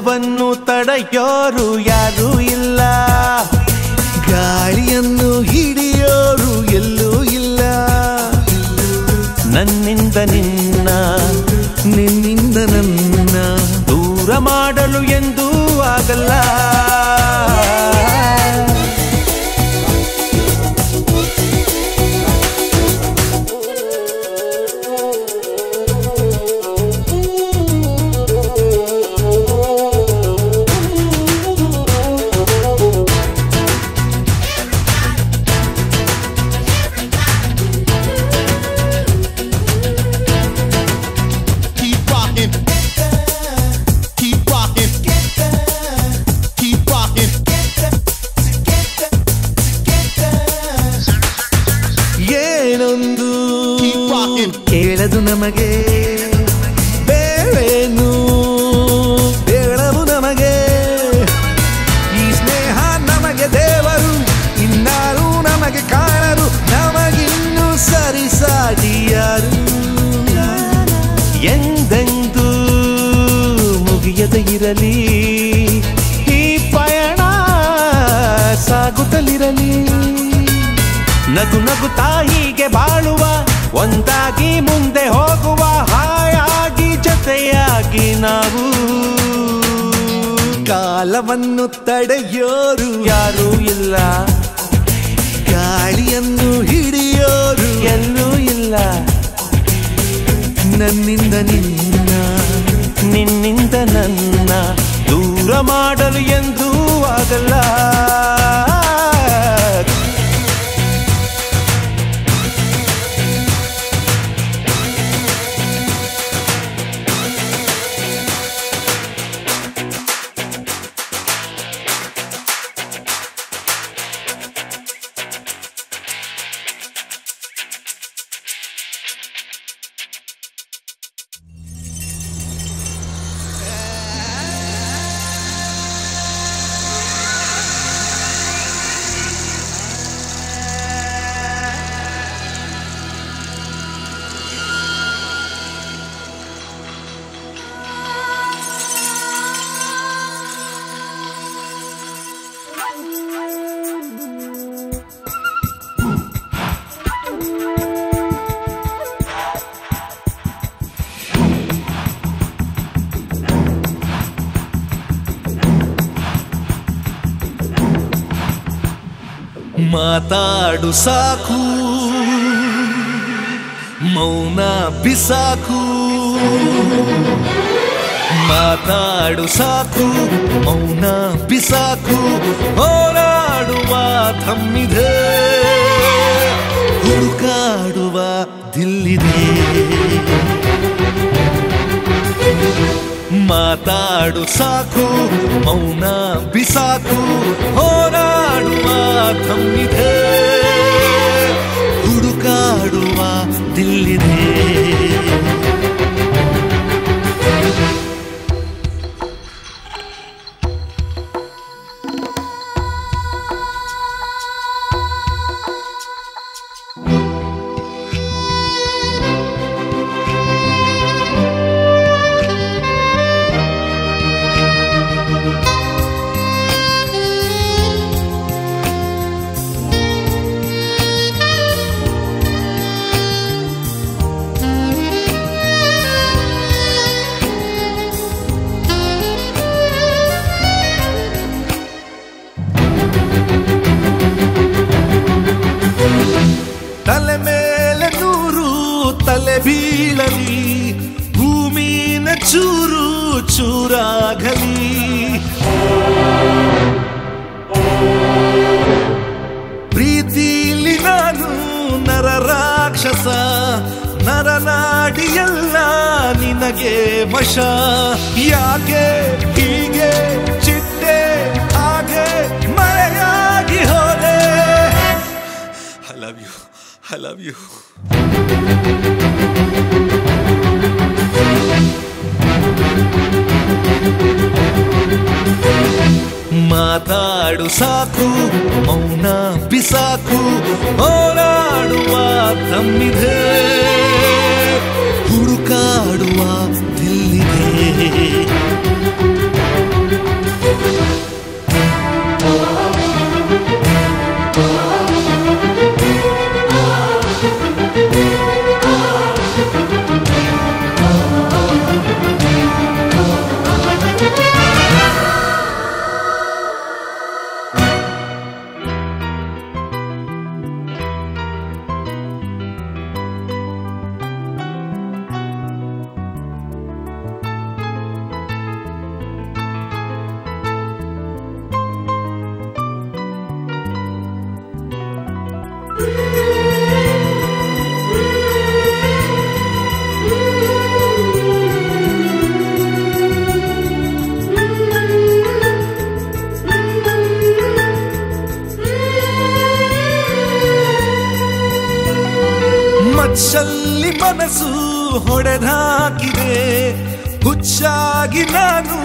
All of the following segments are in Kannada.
ಮೋಡವನ್ನು ತಡೆಯೋರು ಯಾರೂ ಇಲ್ಲ. ಗಾಳಿಯನ್ನು ಹಿಡಿಯೋರು ಎಲ್ಲೂ ಇಲ್ಲ. ನನ್ನಿಂದ ನಿನ್ನ, ನಿನ್ನಿಂದ ನನ್ನ ದೂರ ಮಾಡಲು ಎಂದೂ ಆಗಲ್ಲ. ಮಾತಾಡು ಸಾಕು. ಮೌನ ಬಿಸಾಕು. ಮಾತಾಡು ಸಾಕು ಮೌನ ಬಿಸಾಕು. ಹೋರಾಡುವ ತಮ್ಮಿದೆ. ಹುಡುಕಾಡುವ ದಿಲ್ಲಿದೆ. ಮಾತಾಡು ಸಾಕು ಮೌನ ಬಿಸಾಕು ಹೋರಾಡುವ ತಮ್ಮಿದೆ. ಹುಡುಕಾಡುವ ದಿಲ್ಲಿದೆ. ವಶ ಯಾಕೆ ಹೀಗೆ ಚಿಟ್ಟೆ ಹಾಗೆ ಮರೆಯಾಗಿ ಹೋದೆ? I love you I love you ಮಾತಾಡು ಸಾಕು, ಮೌನ ಬಿಸಾಕು, ಹೋರಾಡುವ ತಮ್ಮಿದೆ. ಹುಡುಕಾಡುವ ದಿಲ್ಲಿದೆ ಮನಸ್ಸು ಹೊಡೆದಾಕಿದೆ. ಹುಚ್ಚಾಗಿ ನಾನು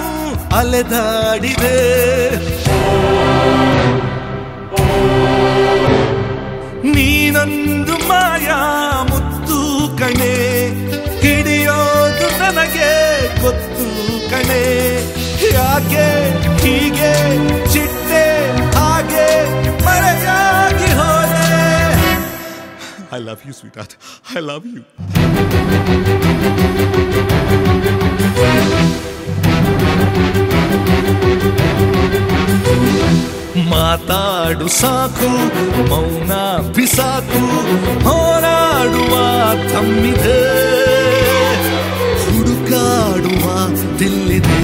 ಅಲೆದಾಡಿದೆ. ನೀನೊಂದು ಮಾಯಾ ಮುತ್ತು ಕಣೆ. ಹಿಡಿಯೋದು ನನಗೆ ಗೊತ್ತು ಕಣೆ. ಯಾಕೆ, ಹೀಗೆ, ಚಿಟ್ಟೆ, ಹಾಗೆ, ಮರೆಯಾಗಿ ಹೋದೆ. I love you sweet I love you. ಮಾತಾಡು ಸಾಕು ಮೌನ ಬಿಸಾಕು ಹೋರಾಡುವ ತಮ್ಮಿದೆ. ಹುಡುಕಾಡುವ ದಿಲ್ಲಿದೆ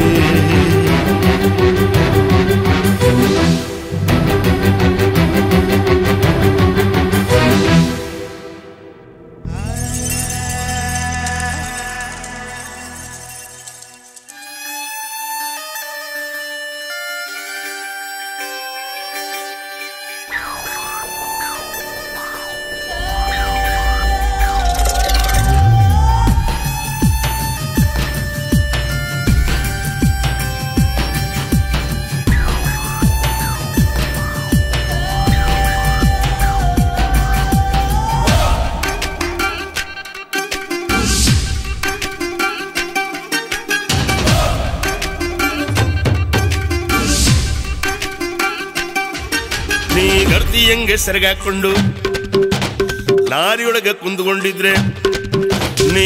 ಸೆರಗಾಕೊಂಡು ಲಾರಿಯೊಳಗೆ ಕುಂತ್ಕೊಂಡಿದ್ರೆ ನೀ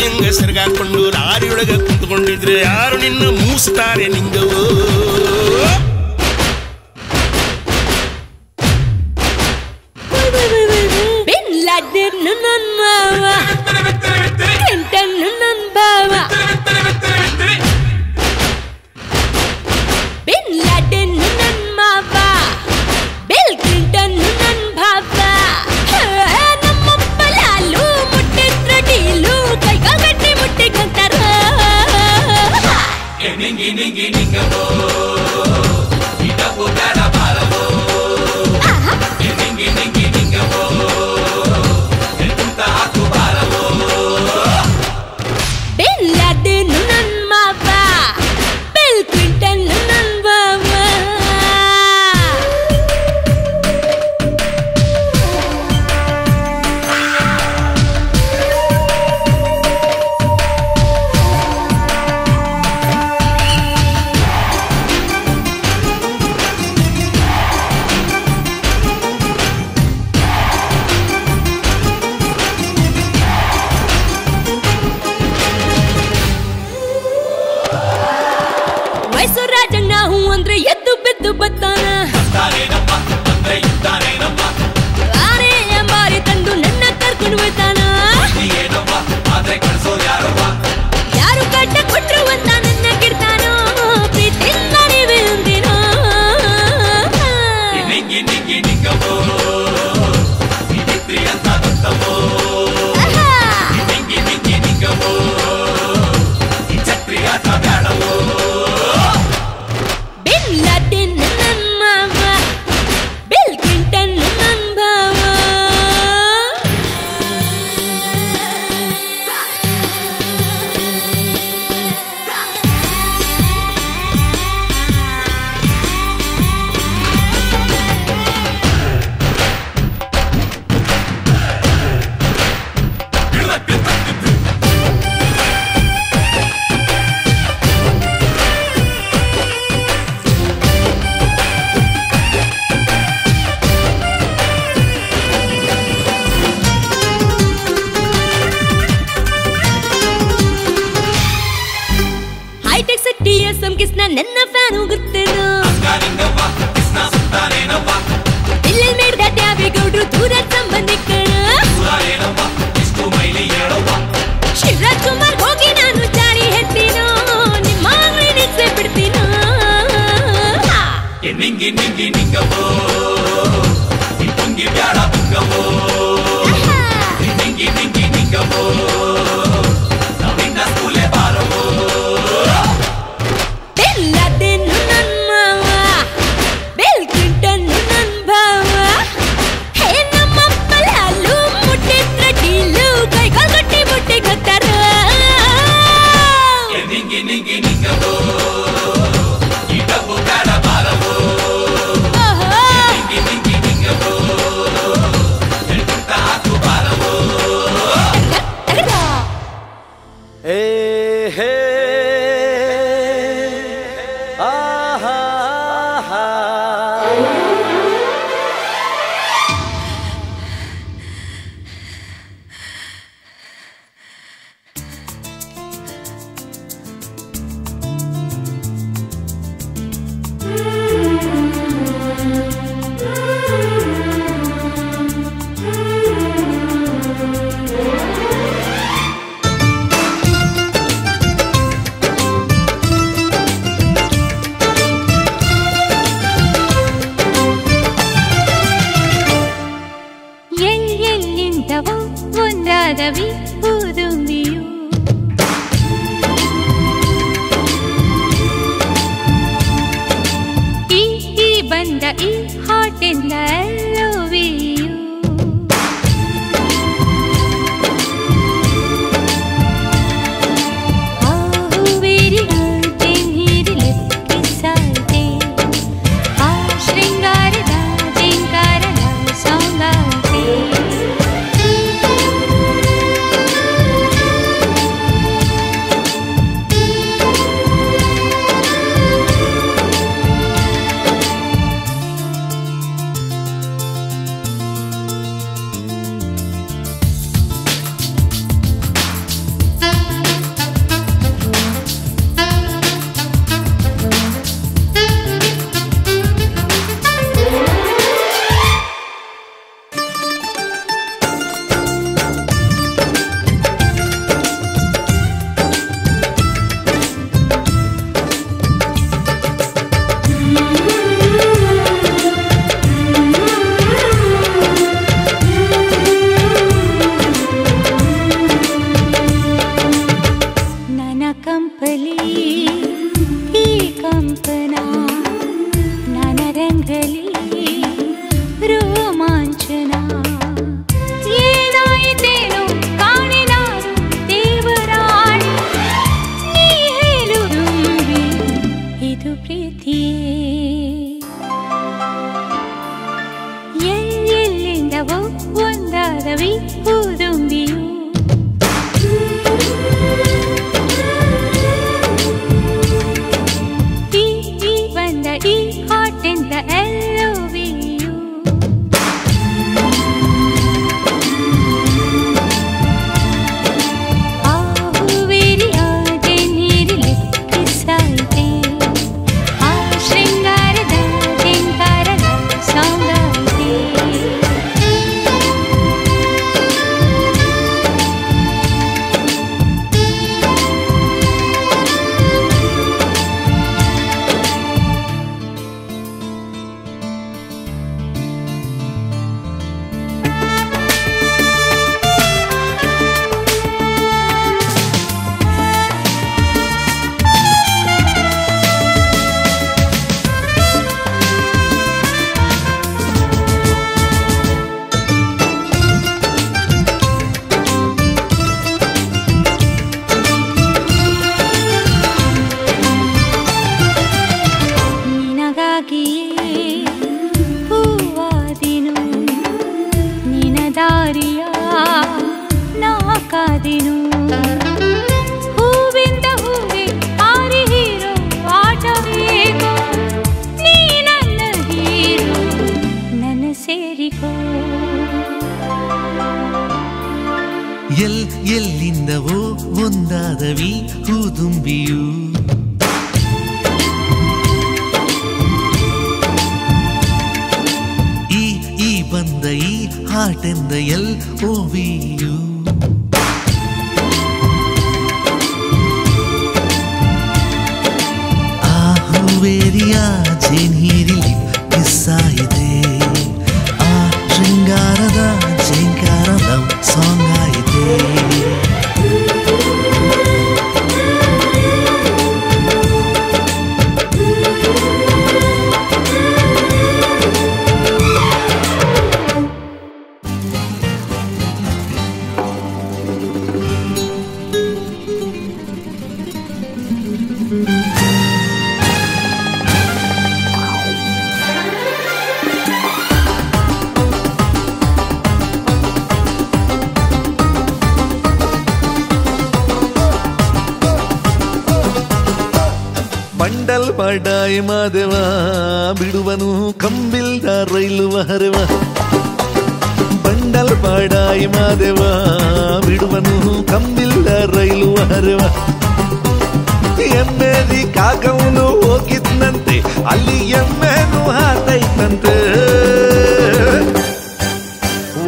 ಹೆಂಗೆ ಸೆರಗಾಕೊಂಡು ಲಾರಿಯೊಳಗೆ ಕುಂತ್ಕೊಂಡಿದ್ರೆ ಯಾರು ನಿನ್ನ ಮೂಸ್ತಾರೆ ನಿಂಗವು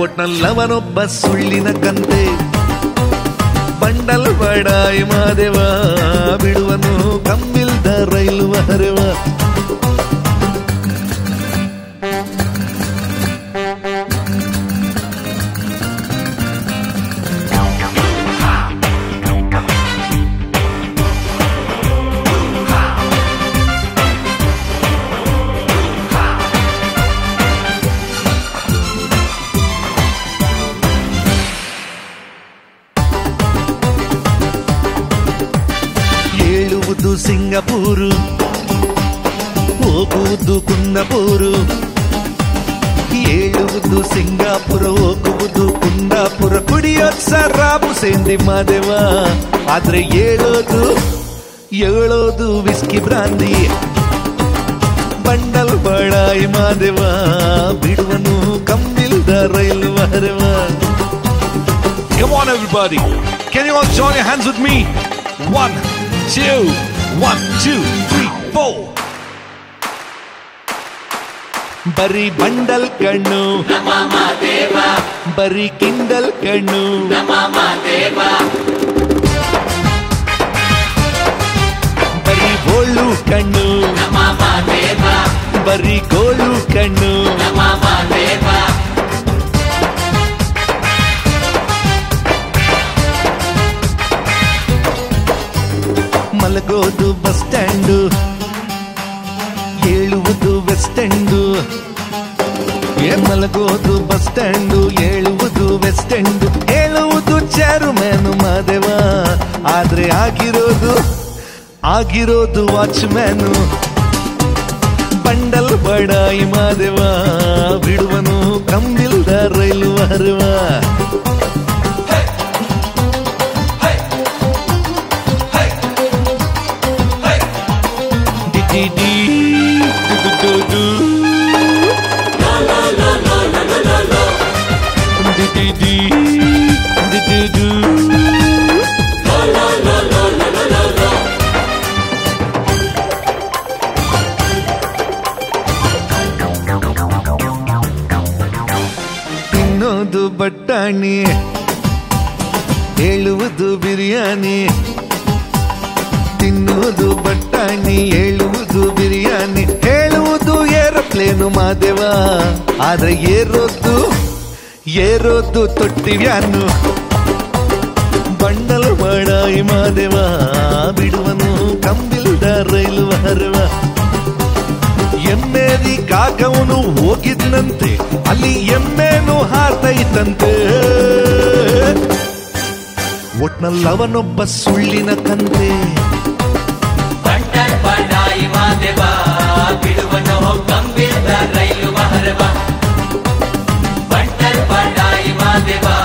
ಒಟ್ನಲ್ಲವನೊಬ್ಬ ಸುಳ್ಳಿನ ಕಂತೆ. ಬಂಡಲ್ ಬಡಾಯಿ ಮಾದೇವ ಬಿಡುವನು ಕಮ್ಮಿಲ್ದ ರೈಲು ಹರವ. ಸೇಂದಿ ಮಾದೇವ ಆದ್ರೆ ಹೇಳೋದು ಹೇಳೋದು ವಿಸ್ಕಿ ಬ್ರಾಂದಿ ಬಂಡಲ್ ಬಡಾಯಿ ಮಾದೇವ ಬಿಡುವನು ಕಂಬಿಲ್ದ rail Madeva Come on, everybody. Can you all join your hands with me? One, two, one, two, three, four. ಬರೀ ಬಂಡಲ್ ಕಣ್ಣು. ಬರೀ ಕಿಂಡಲ್ ಕಣ್ಣು. ಬರೀ ಬೋಳು ಕಣ್ಣು. ಬರೀ ಗೋಳು ಕಣ್ಣು. ಮಲಗೋದು ಬಸ್ ಸ್ಟ್ಯಾಂಡು. ಏಳುವುದು ವೆಸ್ಟ್ ಏ ಮಲಗೋದು ಬಸ್ ಸ್ಟ್ಯಾಂಡು ಹೇಳುವುದು ವೆಸ್ಟ್ ಎಂಡ್. ಹೇಳುವುದು ಚಾರುಮ್ಯಾನು ಮಾದೇವ. ಆದ್ರೆ ಆಗಿರೋದು ಆಗಿರೋದು ವಾಚ್ಮ್ಯಾನು. ಬಂಡಲ್ ಬಡಾಯಿ ಮಾದೇವ. ಬಿಡುವನು ಕಂಬಿಲ್ದ ರೈಲು ಹರುವ ಆದ್ರೆ ಏರೋದು ಏರೋದು ತೊಟ್ಟಿವ್ಯಾನು ಬಂಡಲ್ ಬಡಾಯಿ ಮಾದೇವ, ಬಿಡುವನು ಕಂಬಿಲ್ದ ರೈಲು ಹರುವ. ಎಮ್ಮೆದಿ ಕಾಕವನು ಹೋಗಿದ್ನಂತೆ, ಅಲ್ಲಿ ಎಮ್ಮೆನು ಹಾರ್ತೈತಂತೆ ಒಟ್ನಲ್ಲವನೊಬ್ಬ ಸುಳ್ಳಿನ ಮಾದೇವ, ಬಿಡುವನು ಕಂಬಿಲ್ದ ರೈಲು ಬಂಡಲ್ ಬಡಾಯಿ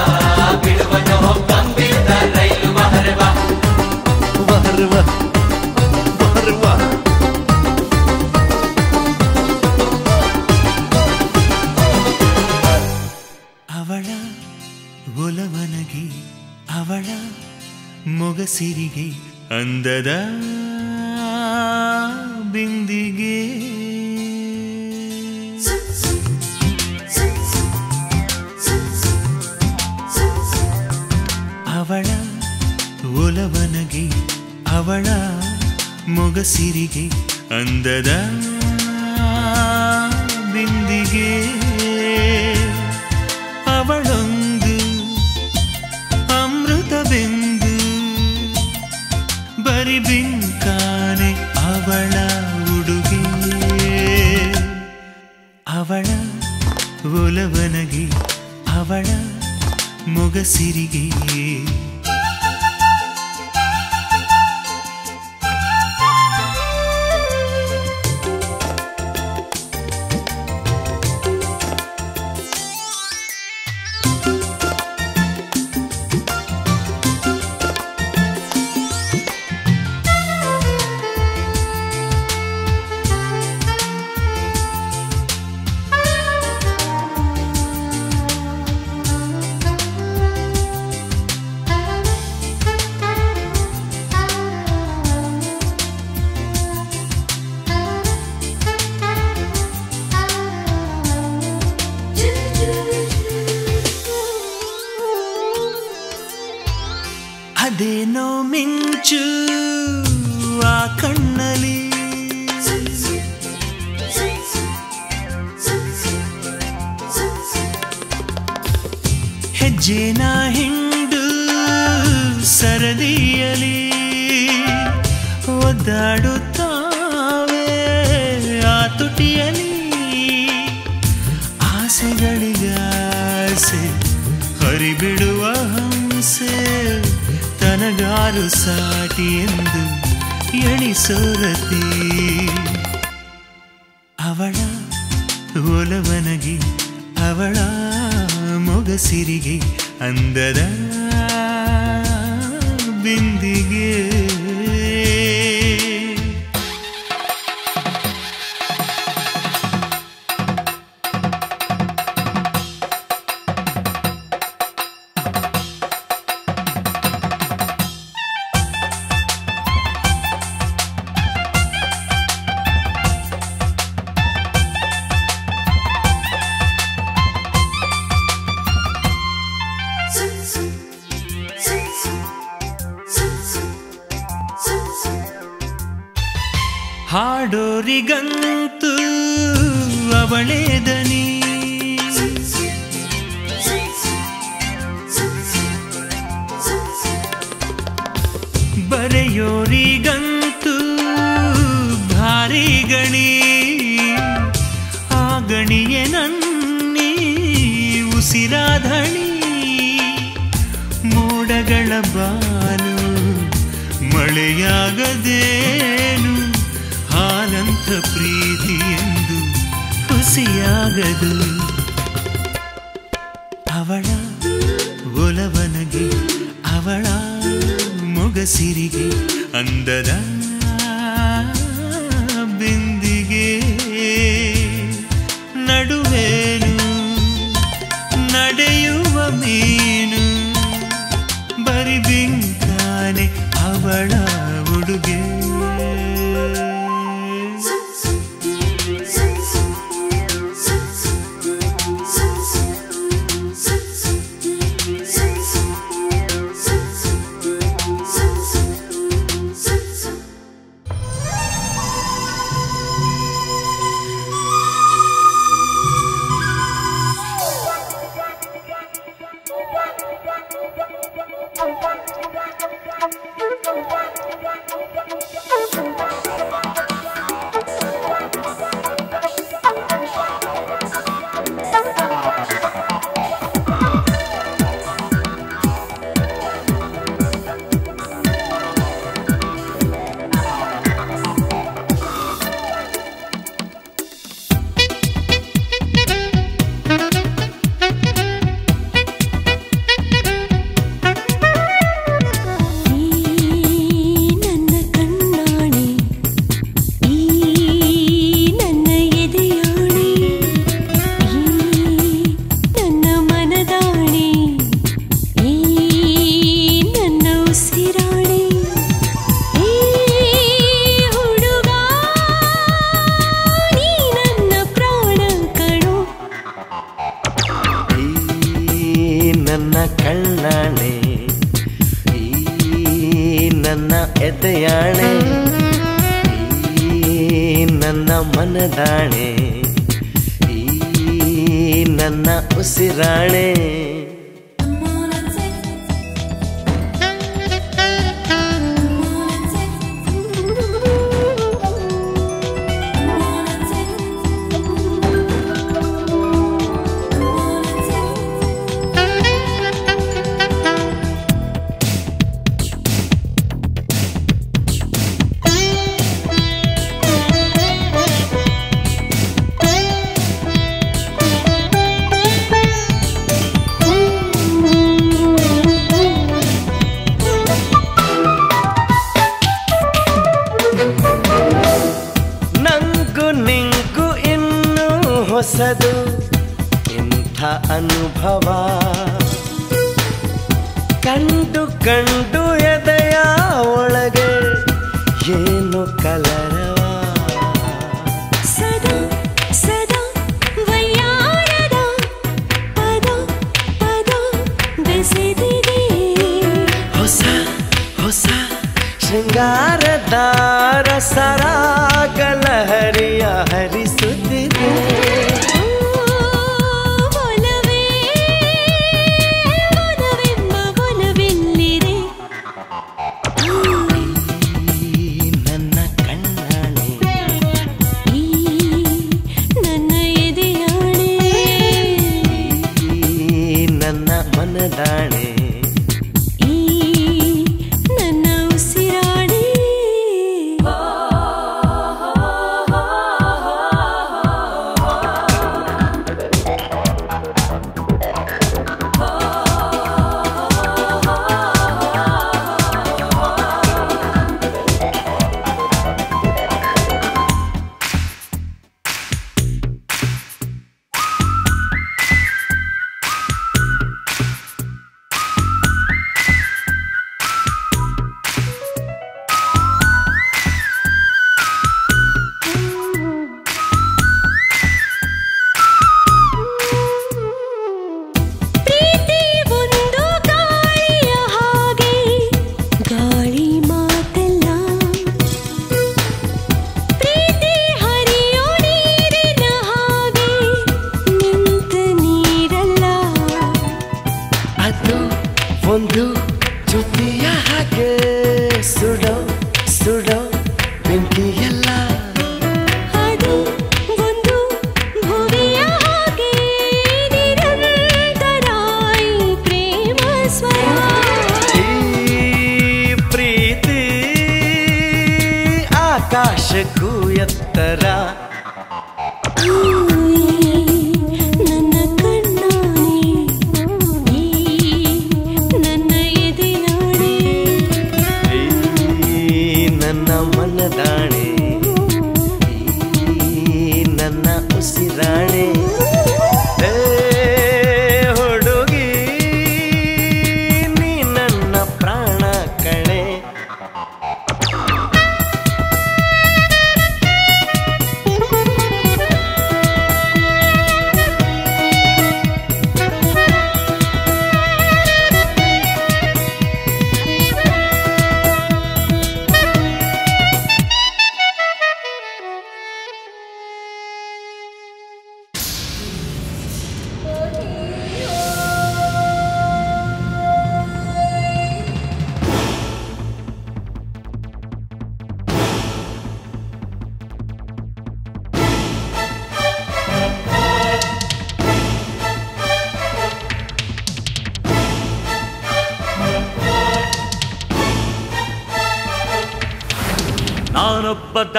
ದಾರಿ ಬಿಡುವ ಹಂಸೆ ತನಗಾರು ಸಾಟಿ ಎಂದು ಎಣಿಸೋರತಿ. ಅವಳ ಓಲವನಗಿ ಅವಳ ಮೊಗಸಿರಿಗೆ ಅಂದದ ಬಿಂದಿಗೆ.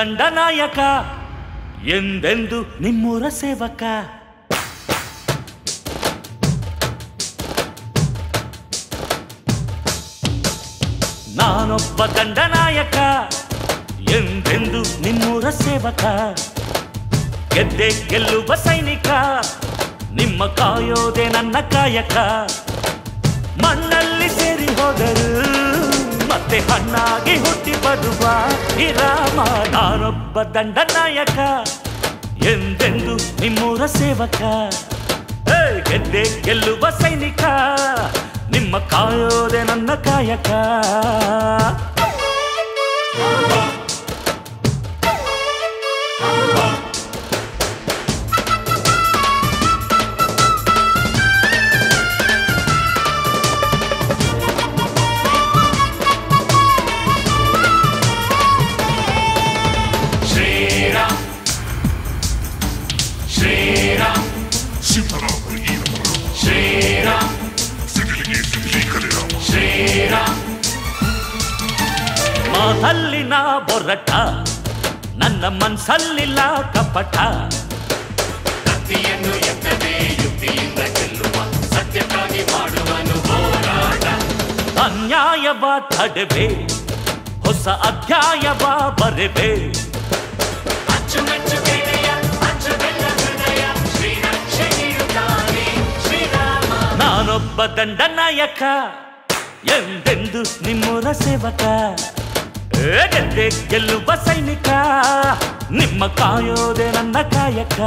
ದಂಡನಾಯಕ ಎಂದೆಂದು ನಿಮ್ಮೂರ ಸೇವಕ? ನಾನೊಬ್ಬ ದಂಡನಾಯಕ ಎಂದೆಂದು ನಿಮ್ಮೂರ ಸೇವಕ? ಗೆದ್ದೆ ಗೆಲ್ಲುವ ಸೈನಿಕ, ನಿಮ್ಮ ಕಾಯೋದೆ ನನ್ನ ಕಾಯಕ? ಮಣ್ಣಲ್ಲಿ ಸೇರಿ ಹೋದರು ಮತ್ತೆ ಹಣ್ಣಾಗಿ ಹುಟ್ಟಿ ಬರುವ ಹಿರಾಮ ನಾನೊಬ್ಬ ದಂಡ ನಾಯಕ, ಎಂದೆಂದು ನಿಮ್ಮೂರ ಸೇವಕ? ಗೆದ್ದೆ, ಗೆಲ್ಲುವ ಸೈನಿಕ, ನಿಮ್ಮ ಕಾಯೋದೆ ನನ್ನ ಕಾಯಕ? ನಾ ಬೊರಟ ನನ್ನ ಮನ್ಸಲ್ಲಿಲ್ಲ ಕಪಟ ಕತ್ತಿಯನ್ನು ಎತ್ತದೆ ಯುಕ್ತಿಯಿಂದ ಗೆಲ್ಲುವ ಸತ್ಯಕ್ಕಾಗಿ ಮಾಡುವನು ಹೋರಾಟ ಅನ್ಯಾಯವ ತಡೆವೆ ಹೊಸ ಅಧ್ಯಾಯವ ಬರೆವೆ ಅಚ್ಚುಮೆಚ್ಚು ಗೆಳೆಯ ಅಚ್ಚುಬೆಲ್ಲ ಹೃದಯ ಶ್ರೀರಕ್ಷೆ ನೀಡುತ್ತಾನೆ ಶ್ರೀರಾಮ ನಾನೊಬ್ಬ ದಂಡನಾಯಕ ಎಂದೆಂದು ನಿಮ್ಮೂರ ಸೇವಕ ಏ ಗೆದ್ದೆ ಗೆಲ್ಲುವ ಸೈನಿಕ ನಿಮ್ಮ ಕಾಯೋದೆ ನನ್ನ ಕಾಯಕ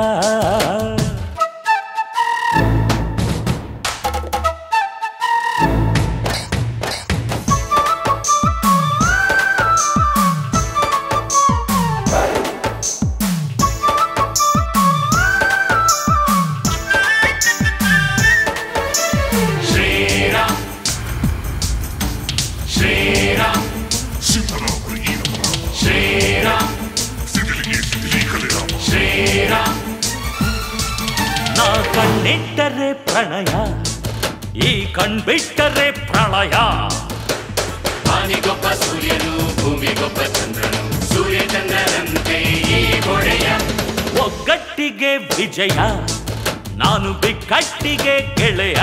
ವಿಜಯ, ನಾನು ಬಿಕ್ಕಟ್ಟಿಗೆ ಗೆಳೆಯ.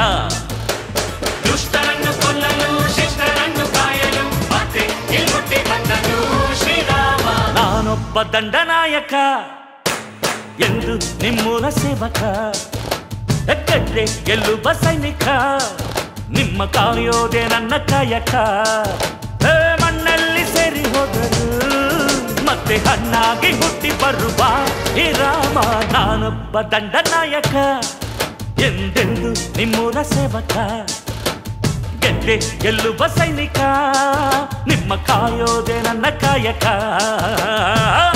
ದುಷ್ಟರನ್ನು ಕೊಲ್ಲಲು, ಶಿಷ್ಟರನ್ನು ಕಾಯಲು, ಮತ್ತೆ ಇಲ್ಲಿ ಬಂದನು ಶ್ರೀರಾಮ. ನಾನೊಬ್ಬ ದಂಡನಾಯಕ ಎಂದು ನಿಮ್ಮೂರ ಸೇವಕ. ಎಕ್ಕಟ್ಟೆ ಗೆಲ್ಲುವ ಸೈನಿಕ, ನಿಮ್ಮ ಕಾಯೋದೆ ನನ್ನ ಕಾಯಕ. ಮತ್ತೆ ಹಣ್ಣಾಗಿ ಹುಟ್ಟಿ ಬರುವ ಹೇ ರಾಮ, ನಾನೊಬ್ಬ ದಂಡನಾಯಕ ಎಂದೆಂದು ನಿಮ್ಮೂರ ಸೇವಕ? ಗೆದ್ದೆ ಗೆಲ್ಲುವ ಸೈನಿಕ. ನಿಮ್ಮ ಕಾಯೋದೆ ನನ್ನ ಕಾಯಕ.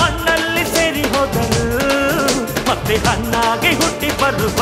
ಹಣ್ಣಲ್ಲಿ ಸೇರಿ ಹೋದರು, ಮತ್ತೆ ಹಣ್ಣಾಗಿ ಹುಟ್ಟಿ ಬರುವ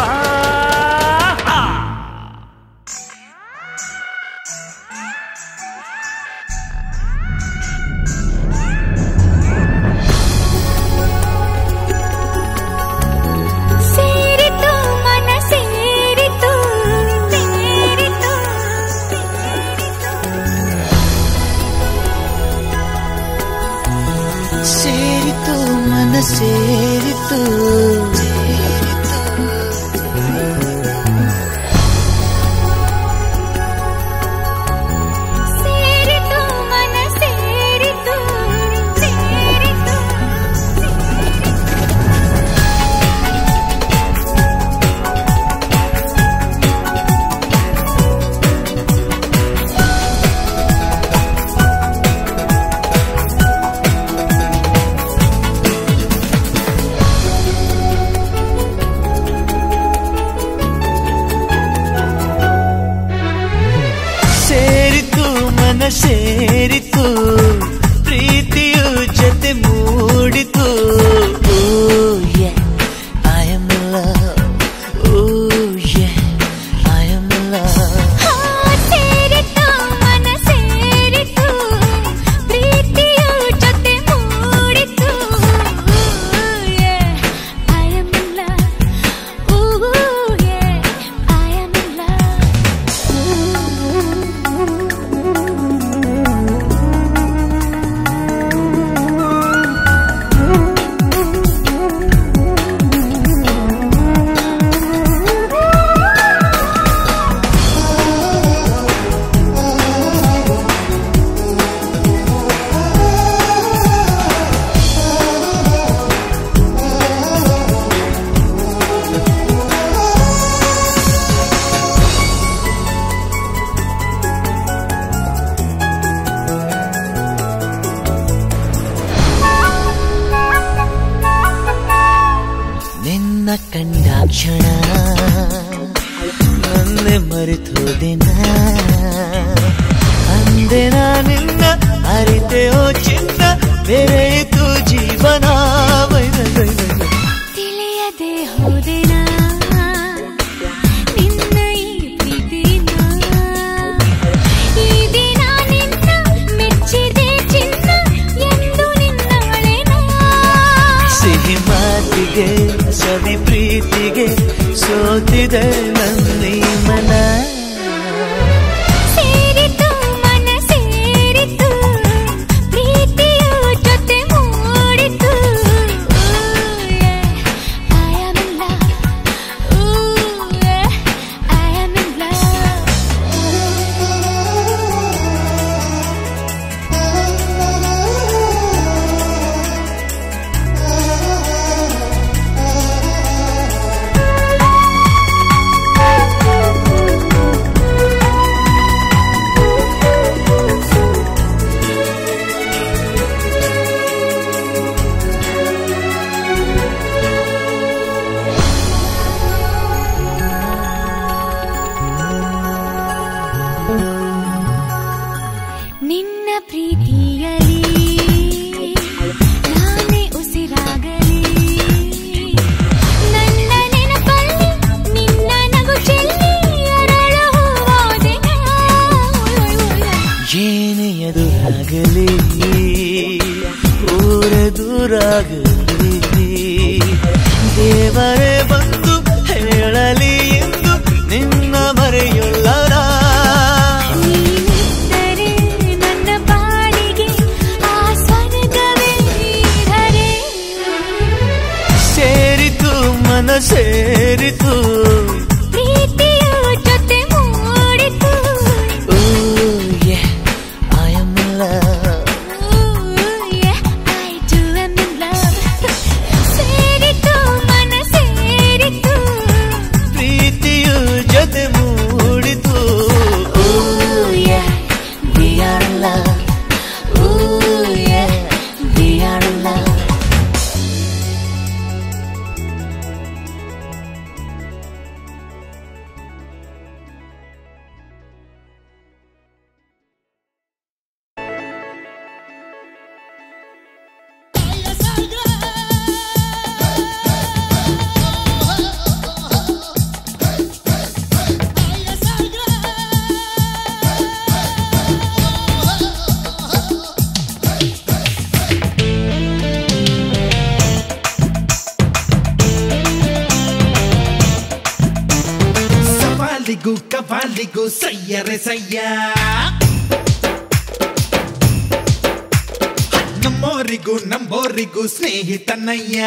ತನ್ನಯ್ಯ.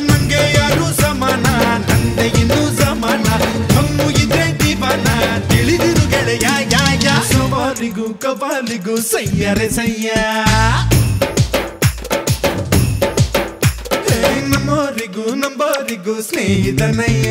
ನಂಗೆ ಯಾರು ಸಮಾನ? ತಂದೆ ಇಂದು ಸಮಾನ? ಕಮ್ಮು ಇದ್ರೆ ದಿವಾನ? ತಿಳಿದಿರು ಗೆಳೆಯ ಯಾಯ ಸವಾಲಿಗೂ ಸಯ್ಯರೆ ಸಯ್ಯ ನಮ್ಮವರಿಗೂ, ನಂಬರಿಗೂ ಸ್ನೇಹಿತನಯ್ಯ.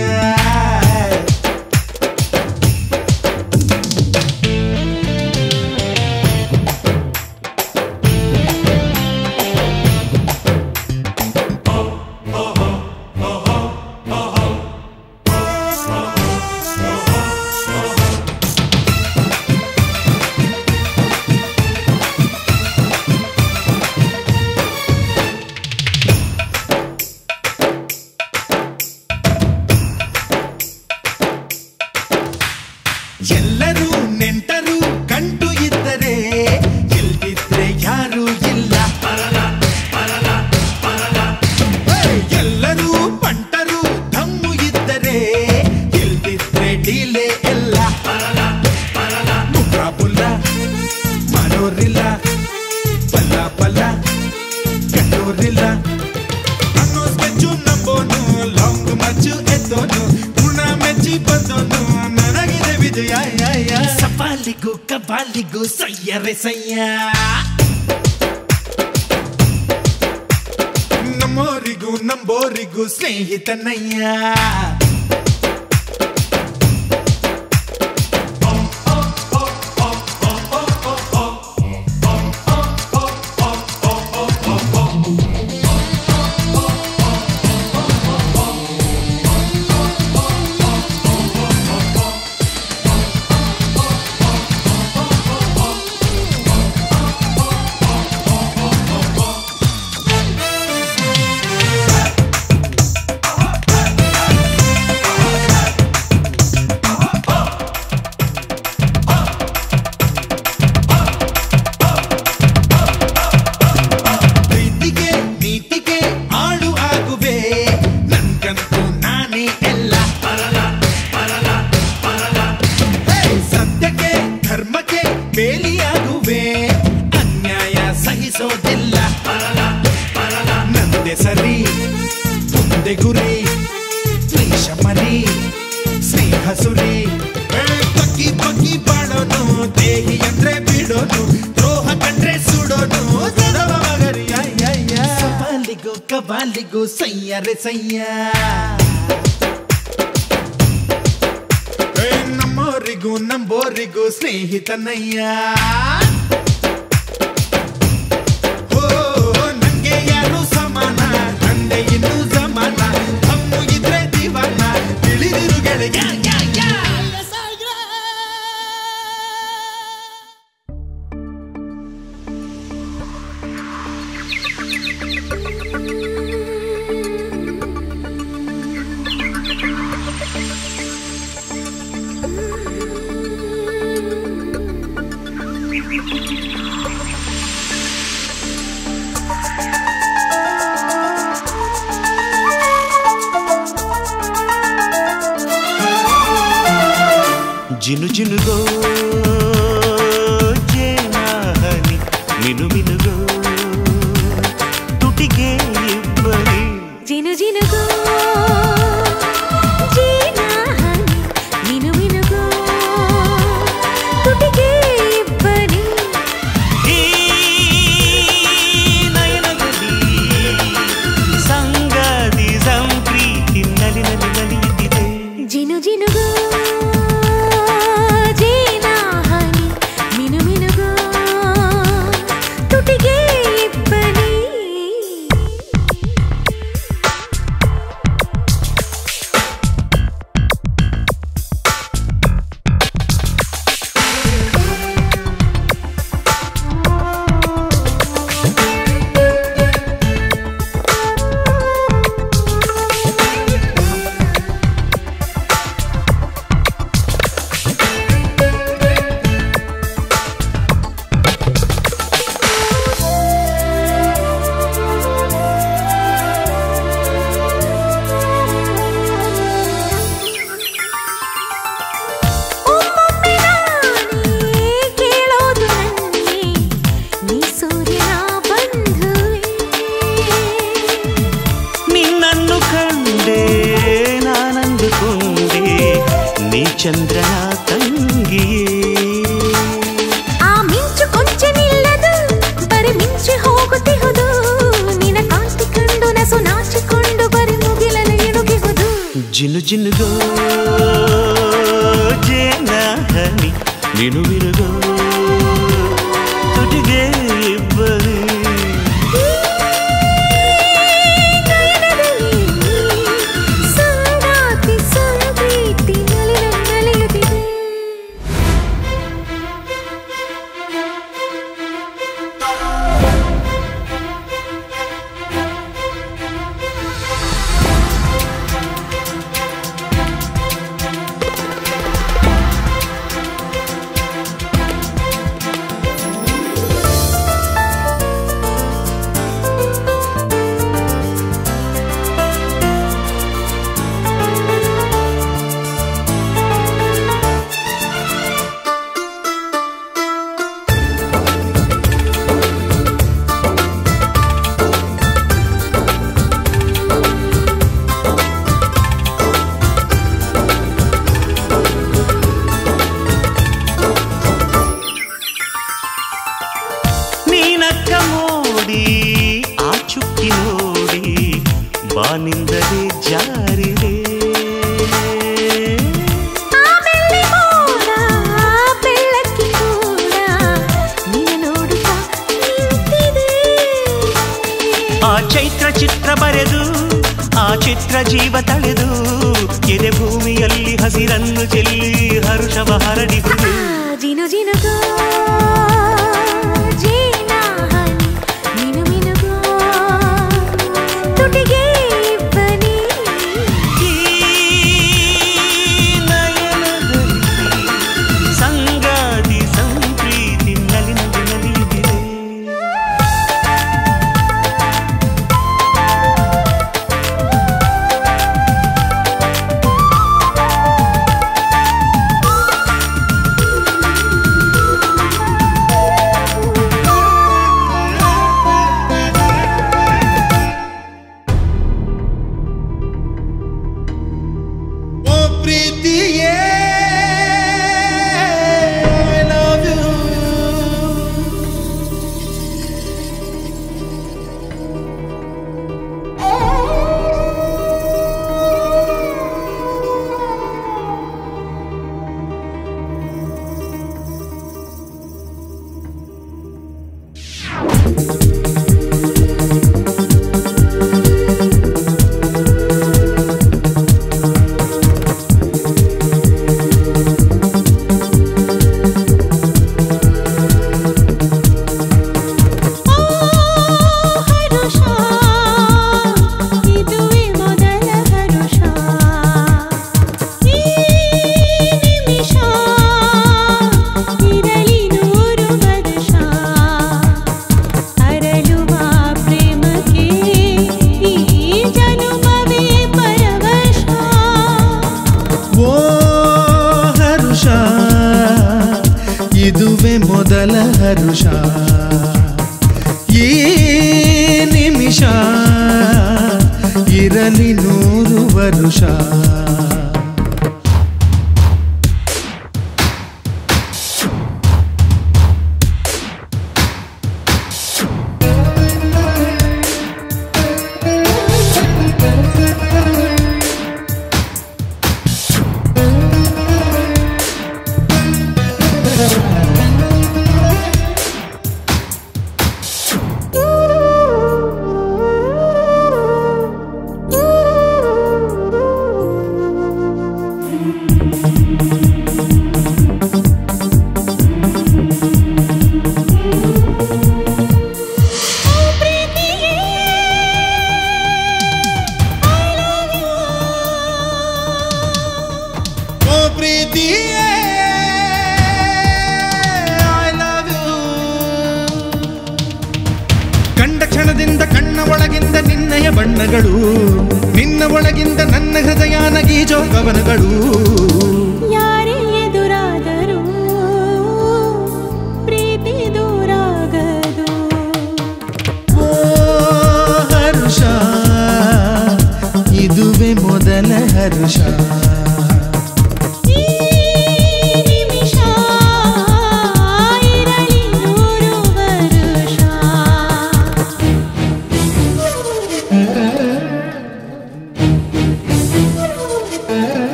ಚೆನ್ನಯ್ಯ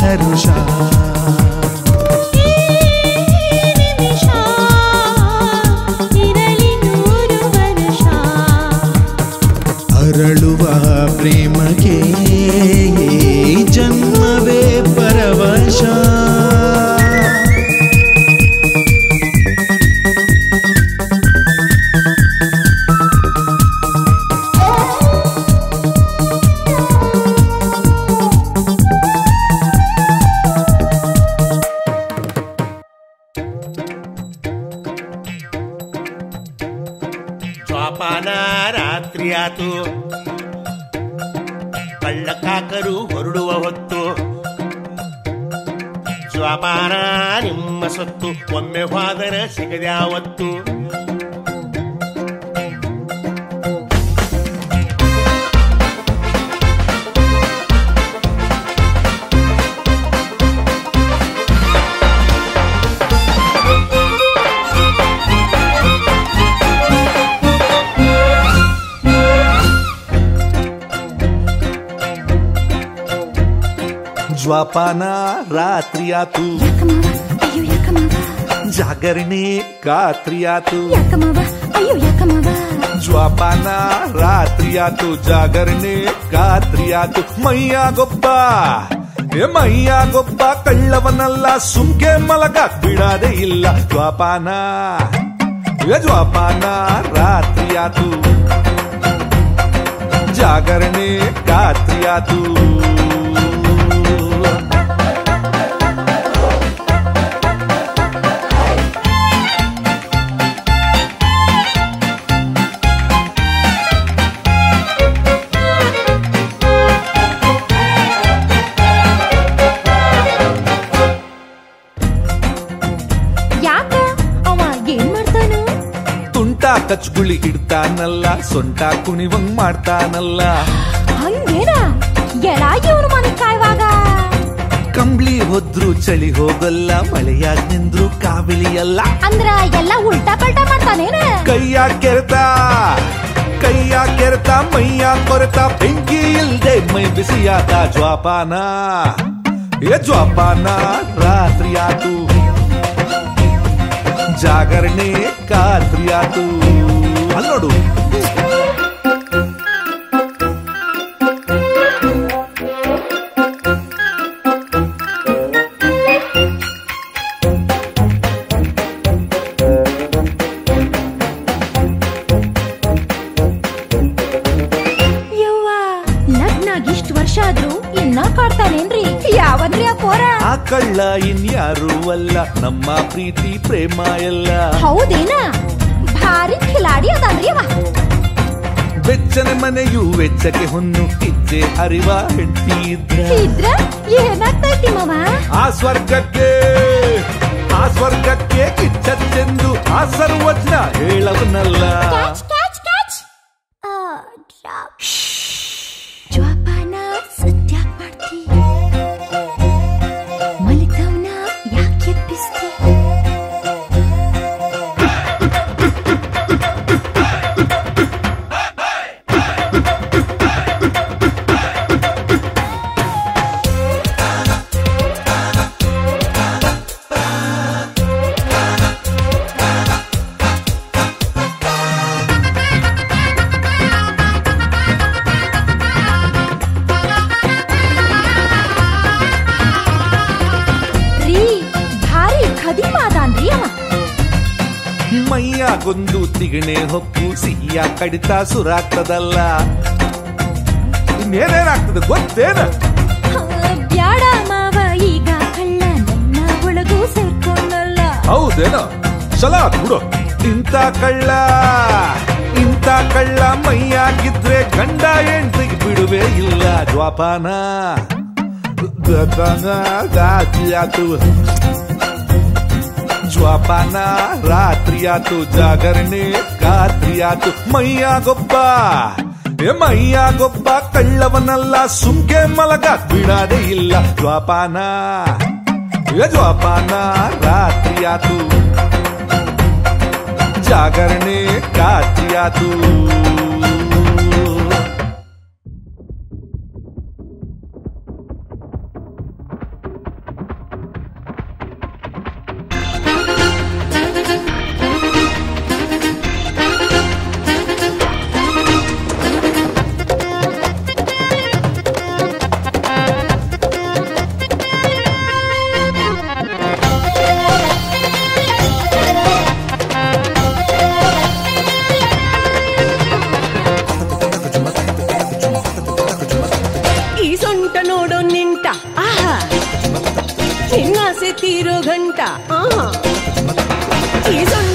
ಮೊದಲ ಜಾಗರಣೆ ರಾತ್ರಿ ಆತು ಯಾಕಮ್ಮವ ಅಯ್ಯೋ ಯಾಕಮ್ಮವ ಜ್ವಾಪಾನ ರಾತ್ರಿ ಆತು ಜಾಗರಣೆ ರಾತ್ರಿ ಆತು ಮೈಯ ಗೊಬ್ಬ ಏ ಮೈಯ ಗೊಬ್ಬ ಕಳ್ಳವನಲ್ಲ ಸುಮ್ಕೆ ಮಲಗಾಕ್ ಬಿಡಾದೆ ಇಲ್ಲ ಜ್ವಾಪಾನ ಏ ಜ್ವಾಪಾನ ರಾತ್ರಿ ಆತು ಜಾಗರಣೆ ರಾತ್ರಿ ತುಂಟ ಕಚ್ಗುಳಿ ಇಡ್ತಾನಲ್ಲ ಸೊಂಟ ಕುಣಿವಂಗ್ ಮಾಡ್ತಾನಲ್ಲ. ಹಂಗೇನ? ಮನೆ ಕಾಯುವಾಗ? ಕಂಬ್ಳಿ ಹೋದ್ರು ಚಳಿ ಹೋಗಲ್ಲ ಮಳೆಯಾಗ್ ನಿಂದ್ರು ಕಾವಿಳಿಯಲ್ಲ. ಅಂದ್ರ ಎಲ್ಲ ಉಲ್ಟಾ ಪಲ್ಟಾ ಮಾಡ್ತಾನೇನ? ಕೈಯ ಕೆರೆತ ಕೈಯ ಕೆರೆತ ಮೈಯ ಕೊರೆತ ಬೆಂಕಿ ಇಲ್ದೆ ಮೈ ಬಿಸಿಯಾದ ಜ್ವಾಪಾನ. ಏ ಜ್ವಾಪಾನ ರಾತ್ರಿ ಆತು ಜಾಗರಣೆ ಕಾತ್ರಿಯಾತು. ಆತು ಅಲ್ಲಿ ನೋಡು. ಯವ್ವ ವರ್ಷ ಆದ್ರೂ ಇನ್ನ ಕಾಡ್ತಾನೇನ್ರಿ? ಯಾವನ್ರಿ ಆ ಪೋರ? ಆ ಕಳ್ಳ ಇನ್ಯಾರು ಅಲ್ಲ ನಮ್ಮ ಪ್ರೀತಿ ಪ್ರೇಮ ಎಲ್ಲ. ಮನೆಯು ವೆಚ್ಚಕ್ಕೆ ಹೊನ್ನು ಕಿಚ್ಚೆ ಅರಿವ ಹೆಂಡತಿ ಇದ್ರ. ಮಾವ? ಆ ಸ್ವರ್ಗಕ್ಕೆ ಆ ಸ್ವರ್ಗಕ್ಕೆ ಕಿಚ್ಚೆಂದು ಆ ಸರ್ವಜ್ಞ ಹೇಳವನಲ್ಲ. ಕಡಿತ ಸುರಾಗ್ತದಲ್ಲ. ಇನ್ನೇನೇನಾಗ್ತದೆ ಗೊತ್ತೇನ? ಬ್ಯಾಡ ಮಾವ ಈಗ ಕಳ್ಳ ನನ್ನ ಒಳಗೂ ಸೇರ್ಕೊಂಡಲ್ಲ. ಹೌದೇನ? ಚಲ ಬಿಡು. ಇಂತ ಕಳ್ಳ ಇಂತ ಕಳ್ಳ ಮೈಯಾಗಿದ್ರೆ ಗಂಡ ಹೆಂಡತಿಗೆ ಬಿಡುವೆ ಇಲ್ಲ ಜ್ವಾಪಾನ ಆತು. ಜ್ವಾಪಾನ ರಾತ್ರಿಯಾತು ಆತು ಜಾಗರಣೆ ಖಾತ್ರಿ ಆತು ಮೈಯಾಗೊಬ್ಬ ಏ ಮೈಯಾಗೊಬ್ಬ ಕಳ್ಳವನಲ್ಲ ಸುಮ್ಕೆ ಮಲಗ ಬಿಡಾದೆ ಇಲ್ಲ ಜ್ವಾಪಾನ ಏ ಜ್ವಾಪಾನ ರಾತ್ರಿ ಆತು ಜಾಗರಣೆ ಖಾತ್ರಿ तीरो घंटा ये सुन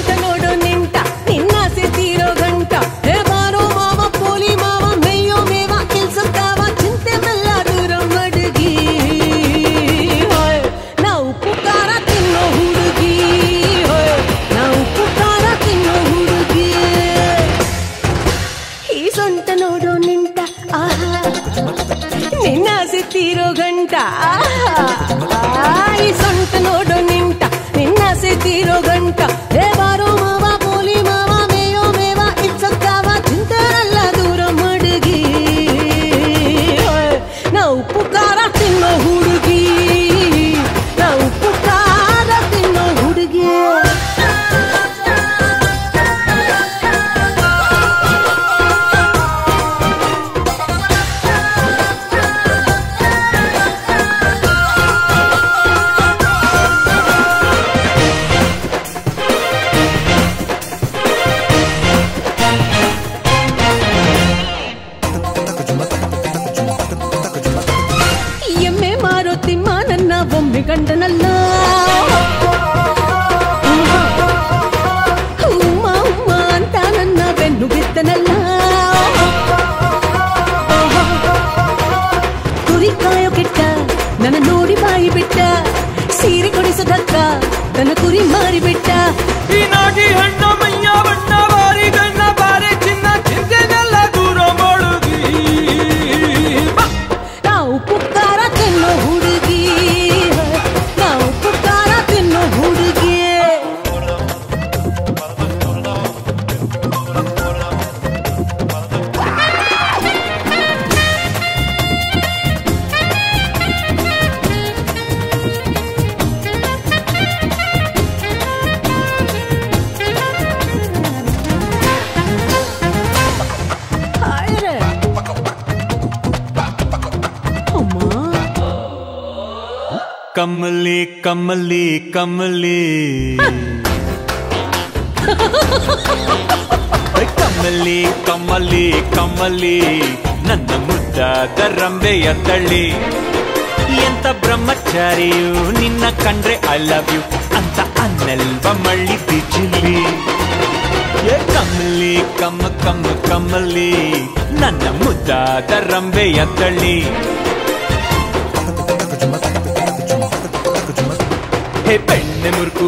ಹೇ ಬೆಣ್ಣೆ ಮುರುಕು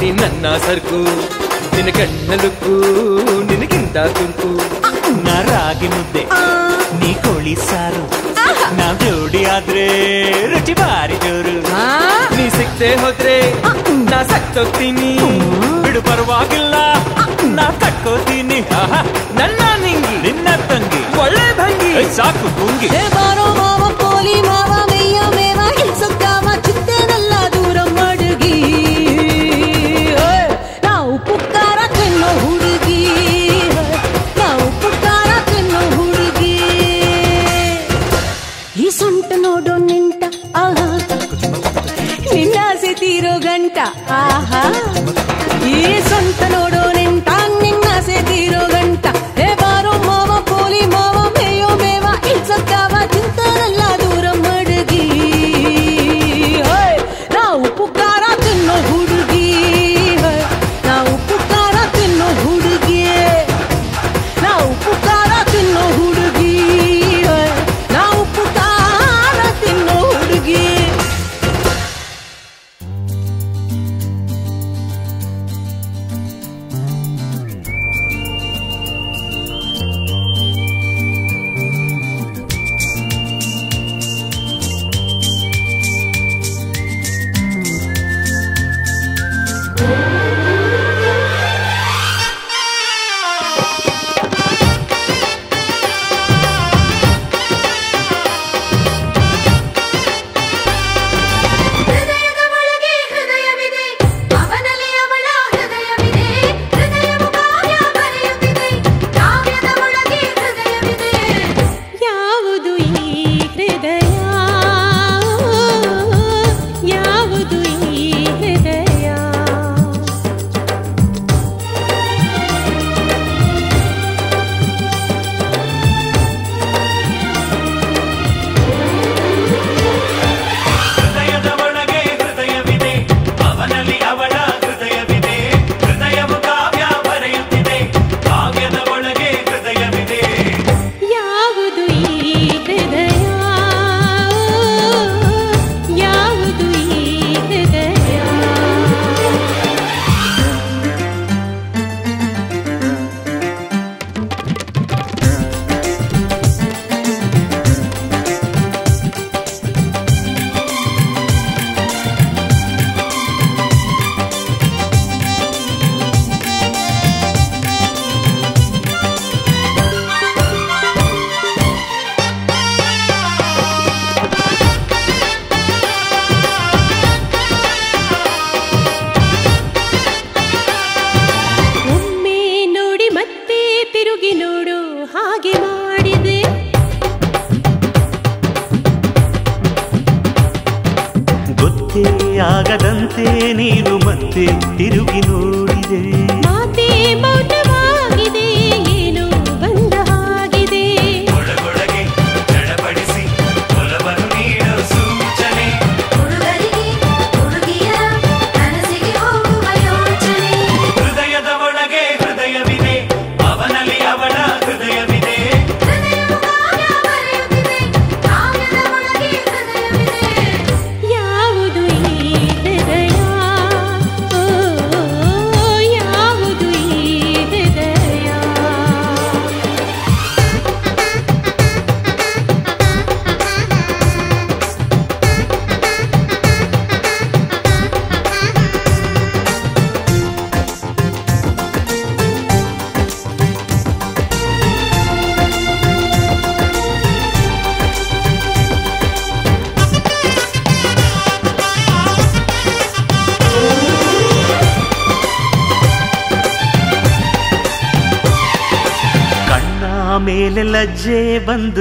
ನೀ ನನ್ನ ಸರ್ಕು ನಿನ್ನ ಕಣ್ಣಲುಕು ನಿನಗಿಂತ ತುಂಕು ನಾ ರಾಗಿ ಮುದ್ದೆ ನೀ ಕೋಳಿ ಸಾರು. ನಾ ಜೋಡಿ ಆದ್ರೆ ರುಚಿ ಬಾರಿ ಜೋರು. ನೀ ಸಿಕ್ತೆ ಹೋದ್ರೆ ನಾ ಸತ್ತೋಗ್ತೀನಿ. ಬಿಡು ಪರವಾಗಿಲ್ಲ ನಾ ಕಟ್ಕೋತೀನಿ. ನನ್ನ ನಿಂಗಿ ನಿನ್ನ ತಂಗಿ ಒಳ್ಳೆ ಭಂಗಿ ಸಾಕು ಗುಂಗಿ ಬಾರೋ ಮಾವ ಪೋಲಿ ಮಾವ ಮೆಯ್ಯ ಮೇವ ಸಕ್ಕಾಮ ಚಿತ್ತೇನೆಲ್ಲ ದೂರ ಮಡಗಿ ನಾವು ಪುಕ್ಕಾರ ತಿನ್ನೋ ಹುಡುಗಿ ನಾವು ಪುಕ್ಕಾರ ತಿನ್ನೋ ಹುಡುಗಿ ಈ ಸೊಂಟ ನೋಡೋ ನಿಂತ ಆಹಾ ನಿನ್ನಾಸೆ ತೀರೋ ಗಂಟ ಆಹಾ ಈ ಸೊಂಟ ನೋಡೋ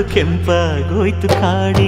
ಕೆಂಪಾಗೋಯ್ತು ಕಾಡು.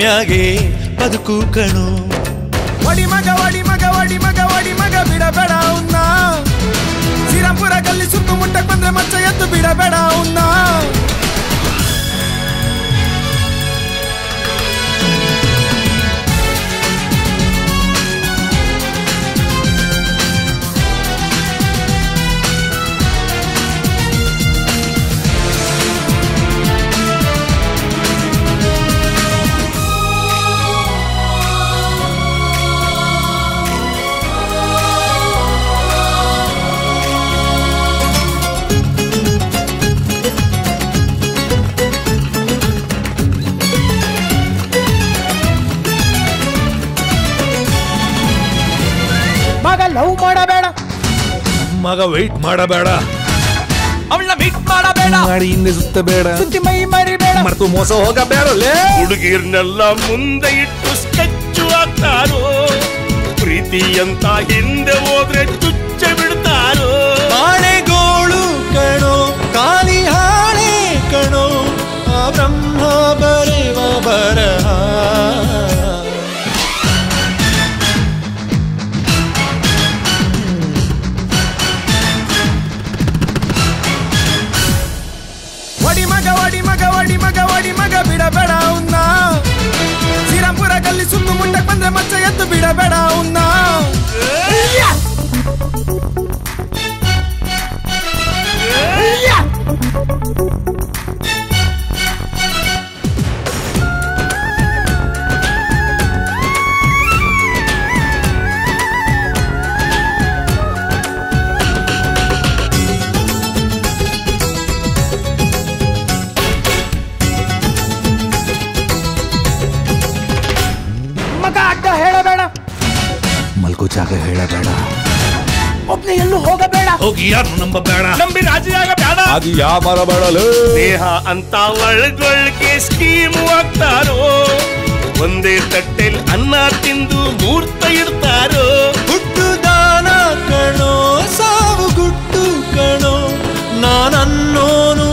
ಮ್ಯಾಗೆ ಬದುಕು ಕಣು. ಒಡಿ ಮಗ ಒಡಿ ಮಗ ಒಡಿ ಮಗ ಒಡಿ ಮಗ ಬಿಡಬೇಡ ಉನ್ನ. ಶ್ರೀರಾಮ್ಪುರ ಗಲ್ಲಿ ಸುತ್ತು ಮುಂಡಕ್ ಬಂದ್ರೆ ಮಚ್ಚ ಎದ್ದು ಬಿಡಬೇಡ ಉನ್ನ. ಮಗ ವೆಯ್ಟ್ ಮಾಡಬೇಡ. ಅವಳನ್ನ ಮೀಟ್ ಮಾಡಬೇಡ. ಮಾಡಿ ಹಿಂದೆ ಸುತ್ತ ಬೇಡ ಸುದ್ದಿ ಮೈ ಮರಿಬೇಡ. ಮರ್ತು ಮೋಸ ಹೋಗಬೇಡ ಹುಡುಗಿರ್ನೆಲ್ಲ ಮುಂದೆ ಇಟ್ಟು ಸ್ಕೆಚ್ಚು ಹಾಕ್ತಾರೋ? ಪ್ರೀತಿ ಅಂತ ಹಿಂದೆ ಹೋದ್ರೆ ಚುಚ್ಚ ಬಿಡ್ತಾರೋ? ಬಾಳೆಗೋಳು ಕಣೋ ಕಾಲಿ ಹಾಳೆ ಕಣೋ ಆ ಬ್ರಹ್ಮ ಬರೆವ ಬರಹ. ವಡಿ ಮಗ ವಡಿ ಮಗ ಬಿಡಬೇಡ ಉನ್ನ ಶ್ರೀರಾಮ್ಪುರ ಗಲ್ಲಿ ಸುತ್ತು ಮುಂಡಕ್ ಬಂದ್ರೆ ಮಚ್ಚ ಎದ್ದು ಬಿಡಬೇಡ ಉನ್ನ ಮಗ ಹೋಗಿ ಯಾರು ನಂಬ ಬೇಡ ನಂಬಿ ರಾಜಿಯಾಗ ಬೇಡ ಅದು ಯಾವ ಬಳಲು? ದೇಹ ಅಂತ ಒಳಗೊಳಗೆ ಸ್ಕೀಮ್ ಆಗ್ತಾರೋ? ಒಂದೇ ತಟ್ಟೆಲ್ ಅನ್ನ ತಿಂದು ಮೂರ್ತ ಇಡ್ತಾರೋ? ಹುಟ್ಟು ದಾನ ಕಣೋ ಸಾವು ಗುಟ್ಟು ಕಣೋ ನಾನನ್ನೋನು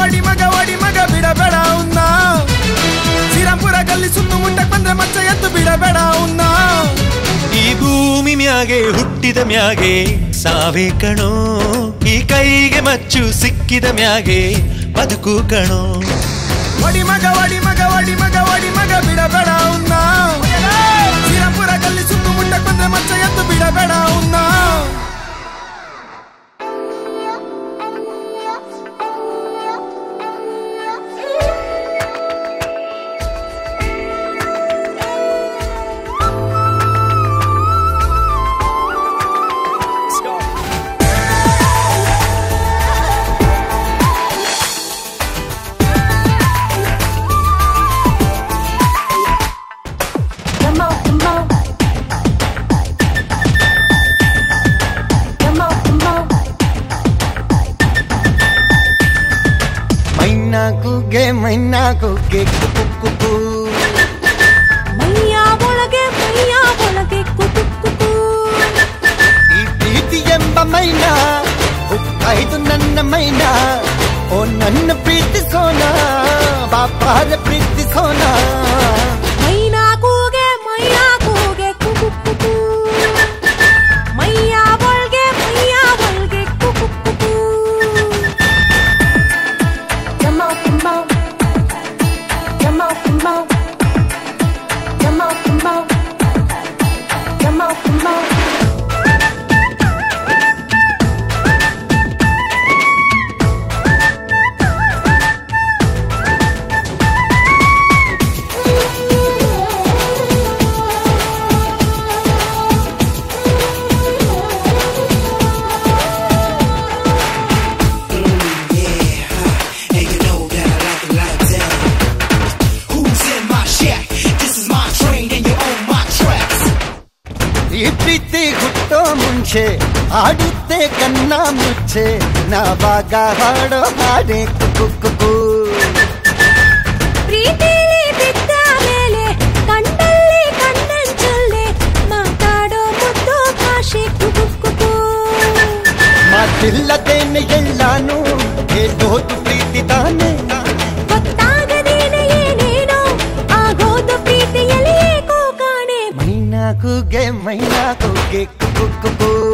ವಡಿ ಮಗ ವಡಿ ಮಗ ಬಿಡಬೇಡ ಉನ್ನ. ಶ್ರೀರಾಮ್ಪುರ ಗಲ್ಲಿ ಸುತ್ತು ಮುಂಡಕ್ ಬಂದ್ರೆ ಮಚ್ಚ ಎದ್ದು ಬಿಡಬೇಡ ಉನ್ನ. ಈ ಭೂಮಿ ಮ್ಯಾಗೆ ಹುಟ್ಟಿದ ಮ್ಯಾಗೆ ಸಾವೇ ಕಣೋ. ಈ ಕೈಗೆ ಮಚ್ಚು ಸಿಕ್ಕಿದ ಮ್ಯಾಗೆ ಬದುಕು ಕಣೋ. ಒಡಿ ಮಗ ಒಡಿ ಮಗ ಒಡಿ ಮಗ ಒಡಿ ಮಗ ಬಿಡಬೇಡ ಉನ್ನ. ಶ್ರೀರಾಮ್ಪುರ ಗಲ್ಲಿ ಸುತ್ತು ಬಂದ್ರೆ ಮಚ್ಚ ಎದ್ದು ಬಿಡಬೇಡ ಉನ್ನ. ಪರೀಕ್ಷೆ ಆಡುತ್ತೆ ಕನ್ನ ಮುಚ್ಚೆ ನಾವಾಗ ಹಾಡೋ ಹಾಡೆ ಕುಕು ಕುಕು ಮಾತಿಲ್ಲದೇನೆ ಎಲ್ಲಾನು ಹೇಳೋದು ಪ್ರೀತಿ ತಾನೇ ಮೈನಾ ಕೂಗೆ ಮೈನಾ ಕೂಗೆ cuckoo.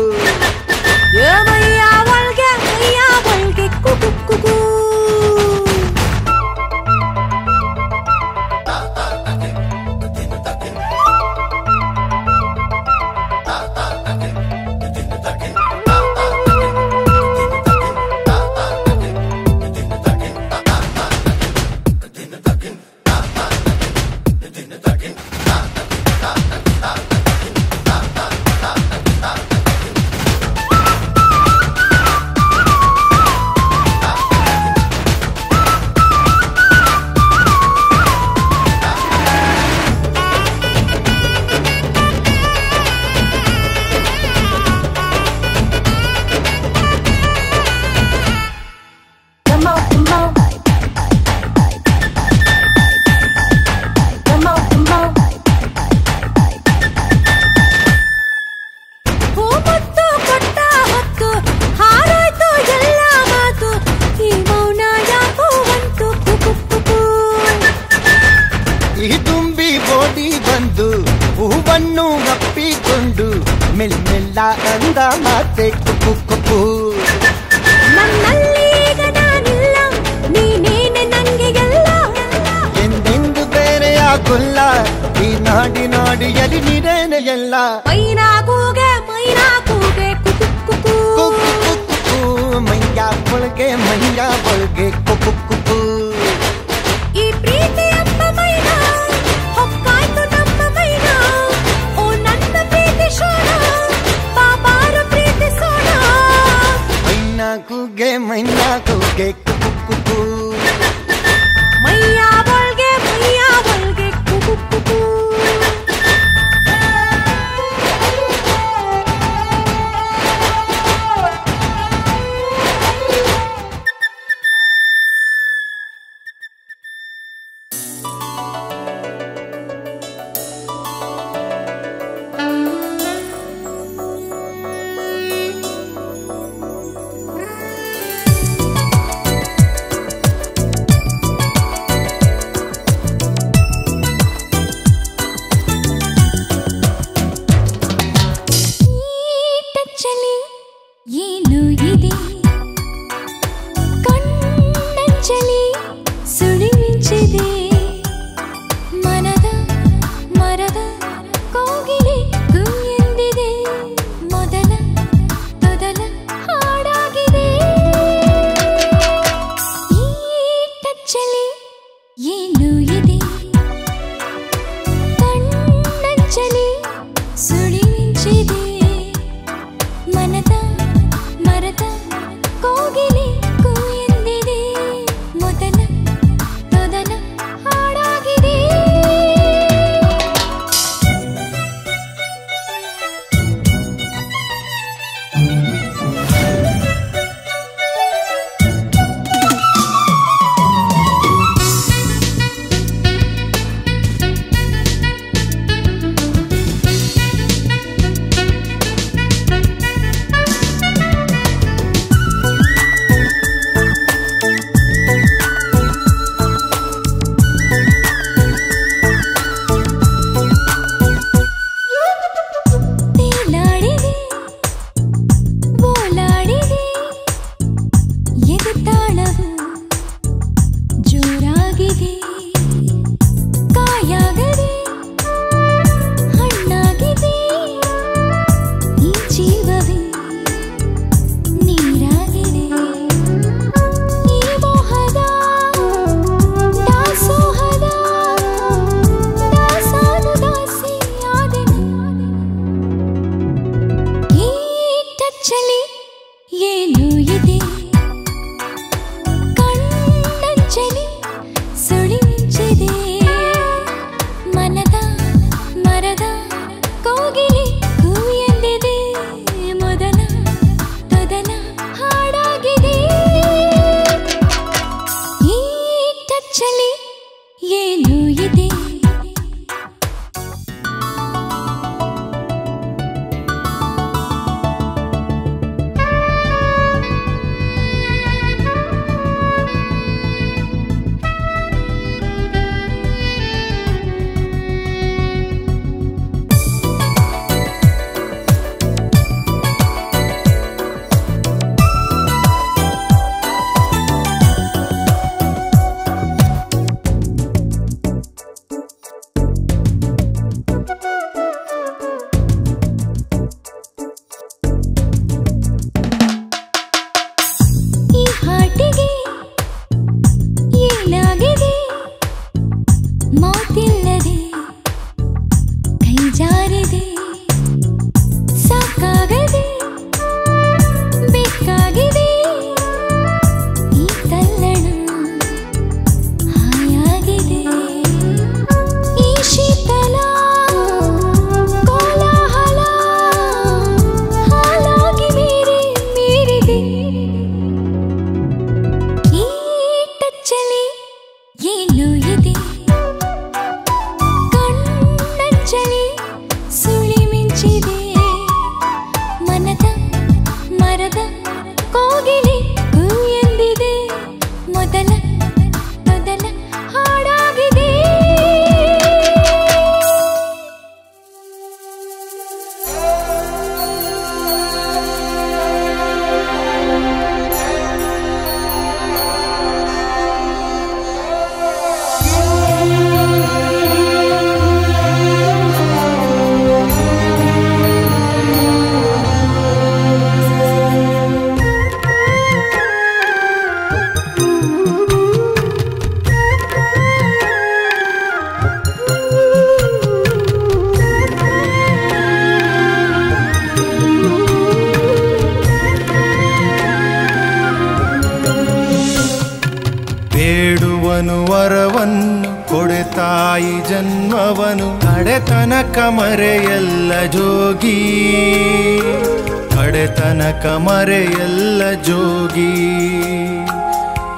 ಮರೆಯಲ್ಲ ಜೋಗಿ.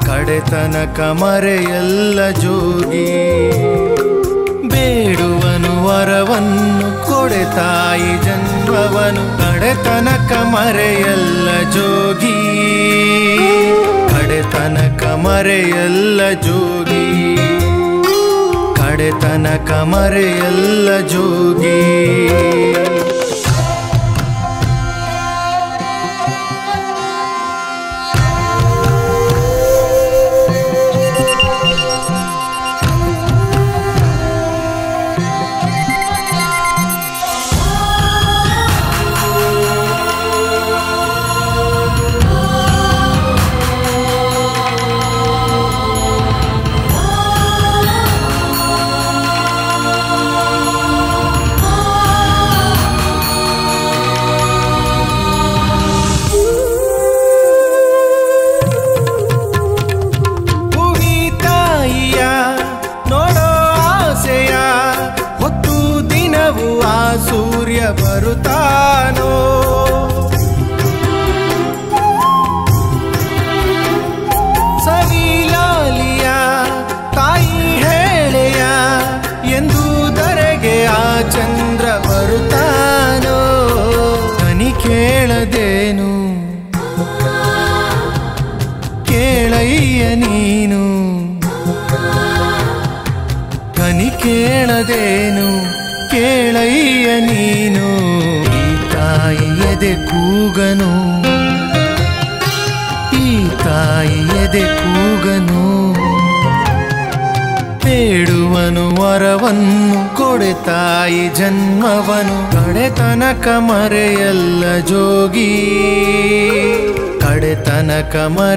ಕಡೆತನಕ ಮರೆಯಲ್ಲ ಜೋಗಿ. ಬೇಡುವನು ವರವನ್ನು ಕೊಡೆ ತಾಯಿ ಜನ್ಮವನು. ಕಡೆತನಕ ಮರೆಯಲ್ಲ ಜೋಗಿ. ಕಡೆತನಕ ಮರೆಯಲ್ಲ ಜೋಗಿ. ಕಡೆತನಕ ಮರೆಯಲ್ಲ ಜೋಗಿ.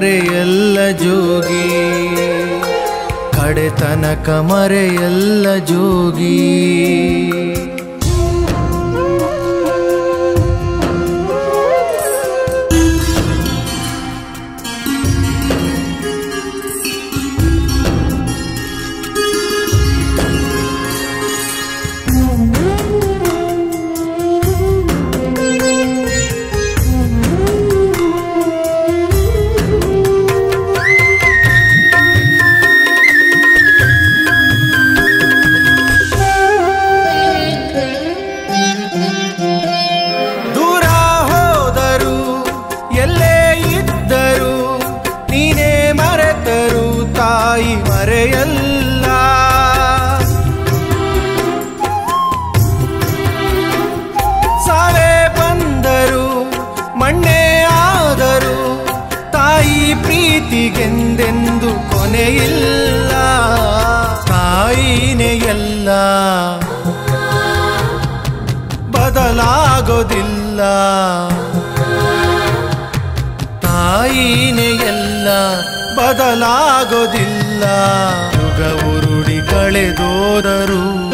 ಮರೆಯಲ್ಲ ಜೋಗಿ. ಕಡೆತನಕ ಮರೆಯಲ್ಲ ಜೋಗಿ. ಬದಲಾಗೋದಿಲ್ಲ ಯುಗ ಉರುಡಿ ಕಳೆದೋದರು,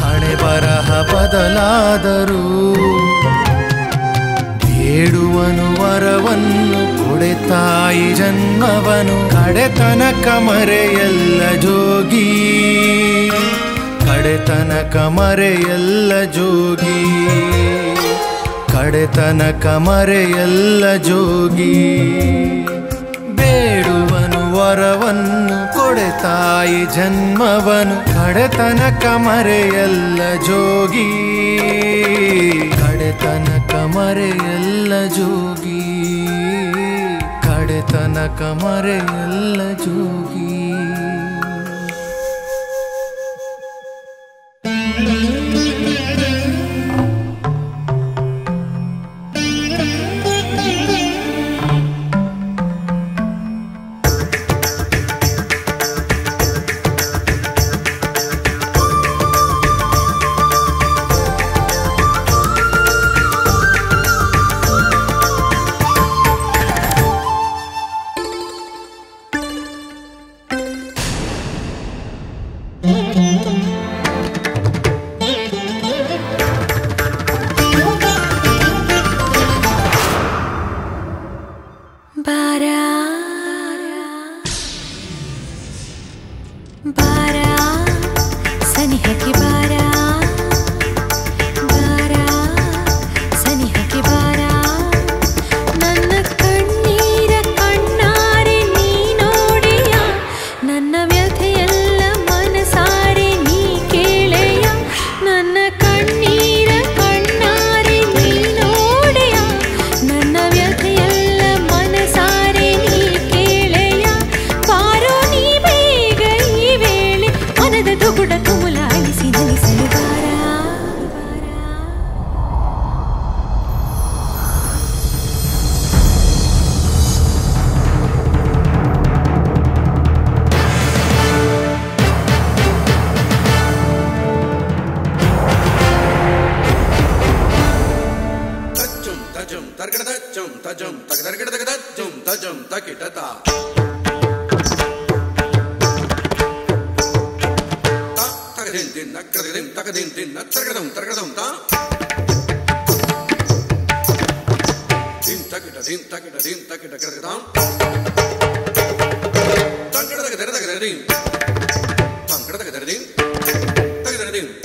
ಹಣೆ ಬರಹ ಬದಲಾದರು, ಬೇಡುವನು ವರವನ್ನು ಕೊಡೆ ತಾಯಿ ಜನ್ಮವನು. ಕಡೆತನಕ ಮರೆಯಲ್ಲ ಜೋಗಿ. ಕಡೆತನಕ ಮರೆಯಲ್ಲ ಜೋಗಿ. ಕಡೆತನಕ ಕಮರೆಯೆಲ್ಲ ಜೋಗಿ. ಬೇಡುವನು ವರವನ್ನು ಕೊಡೆ ತಾಯಿ ಜನ್ಮವನು ಕಡೆತನ ಮರೆಯಲ್ಲ ಜೋಗಿ. ಕಡೆತನ ಮರೆಯಲ್ಲ ಜೋಗಿ. ಕಡೆತನ ಮರೆಯಲ್ಲ ಜೋಗಿ. Thank you.